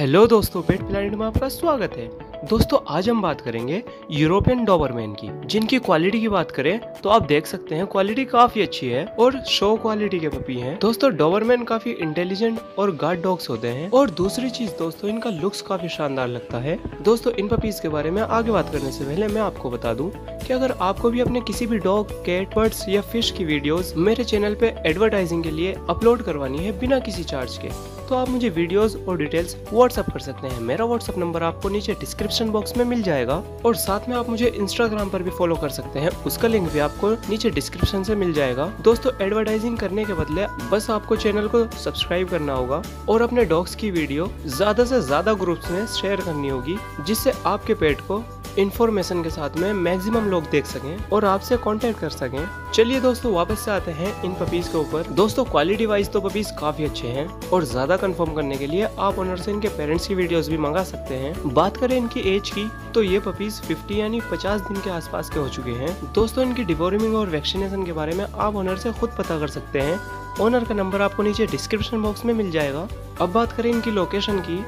Hello दोस्तों पेट planet में आपका स्वागत है। दोस्तों, आज हम बात करेंगे यूरोपियन डॉबरमैन की, जिनकी क्वालिटी की बात करें तो आप देख सकते हैं क्वालिटी काफ़ी अच्छी है और शो क्वालिटी के पपी हैं। दोस्तों डॉबरमैन काफ़ी इंटेलिजेंट और गार्ड डॉग्स होते हैं और दूसरी चीज़ दोस्तों, इनका लुक्स काफ़ी शानदार लगता है। दोस्तों, इन पपीज के बारे में आगे बात करने से पहले मैं आपको बता दूँ कि अगर आपको भी अपने किसी भी डॉग कैट बर्ड्स या फ़िश की वीडियोस मेरे चैनल पे एडवर्टाइजिंग के लिए अपलोड करवानी है बिना किसी चार्ज के तो आप मुझे वीडियोस और डिटेल्स व्हाट्सअप कर सकते हैं। मेरा व्हाट्सअप नंबर आपको नीचे डिस्क्रिप्शन बॉक्स में मिल जाएगा और साथ में आप मुझे इंस्टाग्राम पर भी फॉलो कर सकते हैं। उसका लिंक भी आपको नीचे डिस्क्रिप्शन से मिल जाएगा। दोस्तों एडवर्टाइजिंग करने के बदले बस आपको चैनल को सब्सक्राइब करना होगा और अपने डॉग्स की वीडियो ज़्यादा से ज़्यादा ग्रुप्स में शेयर करनी होगी, जिससे आपके पेट को इन्फॉर्मेशन के साथ में मैक्सिमम लोग देख सकें और आपसे कांटेक्ट कर सकें। चलिए दोस्तों, वापस से आते हैं इन पपीज के ऊपर। दोस्तों क्वालिटी वाइज तो पपीज काफ़ी अच्छे हैं और ज़्यादा कंफर्म करने के लिए आप ओनर से इनके पेरेंट्स की वीडियोस भी मंगा सकते हैं। बात करें इनकी एज की तो ये पपीज 50 यानी 50 दिन के आसपास के हो चुके हैं। दोस्तों, इनकी डिवोर्मिंग और वैक्सीनेशन के बारे में आप ओनर से खुद पता कर सकते हैं। ओनर का नंबर आपको नीचे डिस्क्रिप्शन बॉक्स में मिल जाएगा। अब बात करें इनकी लोकेशन की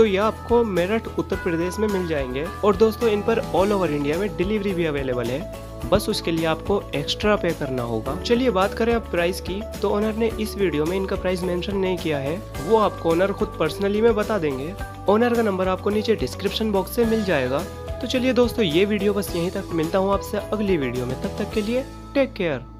तो ये आपको मेरठ, उत्तर प्रदेश में मिल जाएँगे। और दोस्तों, इन पर ऑल ओवर इंडिया में डिलीवरी भी अवेलेबल है। बस उसके लिए आपको एक्स्ट्रा पे करना होगा। चलिए बात करें अब प्राइस की। तो ओनर ने इस वीडियो में इनका प्राइस मेंशन नहीं किया है। वो आपको ओनर खुद पर्सनली में बता देंगे। ओनर का नंबर आपको नीचे डिस्क्रिप्शन बॉक्स से मिल जाएगा। तो चलिए दोस्तों, ये वीडियो बस यहीं तक। मिलता हूँ आपसे अगली वीडियो में। तब तक के लिए टेक केयर